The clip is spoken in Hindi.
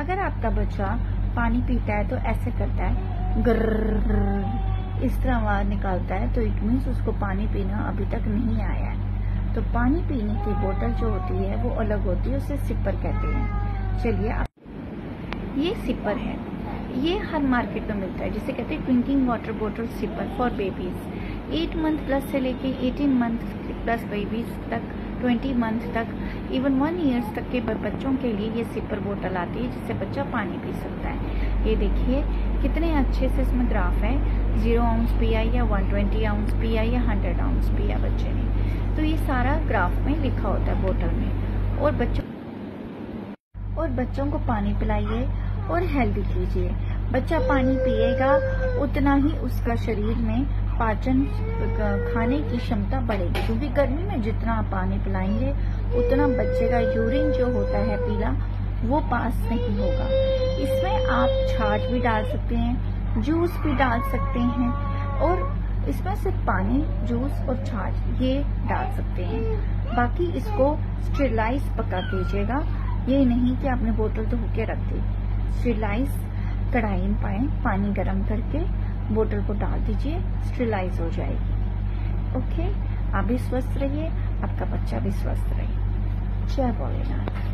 अगर आपका बच्चा पानी पीता है तो ऐसे करता है ग्रर इस तरह आवाज़ निकालता है तो इट मीन्स उसको पानी पीना अभी तक नहीं आया है। तो पानी पीने की बोतल जो होती है, वो अलग होती है, उसे सिपर कहते हैं। चलिए ये सिपर है। ये हर मार्केट में मिलता है, जिसे कहते हैं ड्रिंकिंग वाटर बोतल sipper for babies eight month plus से लेके एटीन मंथ प्लस बेबीज तक ट्वेंटी मंथ तक इवन वन ईयर्स तक के बच्चों के लिए ये सिपर बोतल आती है, जिससे बच्चा पानी पी सकता है। ये देखिए, कितने अच्छे से इसमें ग्राफ है। ज़ीरो आउंस पिया या वन ट्वेंटी आउंस पिया या हंड्रेड आउंस पिया बच्चे ने तो ये सारा ग्राफ में लिखा होता है बोतल में। और बच्चों और बच्चों को पानी पिलाइए और हेल्दी कीजिए। बच्चा पानी पिएगा, उतना ही उसका शरीर में पाचन खाने की क्षमता बढ़ेगी। क्योंकि गर्मी में जितना आप पानी पिलाएँगे, उतना बच्चे का यूरिन जो होता है पीला, वो पास नहीं होगा। इसमें आप छाछ भी डाल सकते हैं, जूस भी डाल सकते हैं, और इसमें सिर्फ़ पानी, जूस और छाछ ये डाल सकते हैं। बाकी इसको स्टेलाइज पका दीजिएगा ये नहीं कि आपने बोतल धो के रख दी। स्टेलाइज कढ़ाई में पाए, पानी गर्म करके बोतल को डाल दीजिए स्टेलाइज हो जाएगी। ओके आप भी स्वस्थ रहिए, आपका बच्चा भी स्वस्थ रहे। जय भोलेनाथ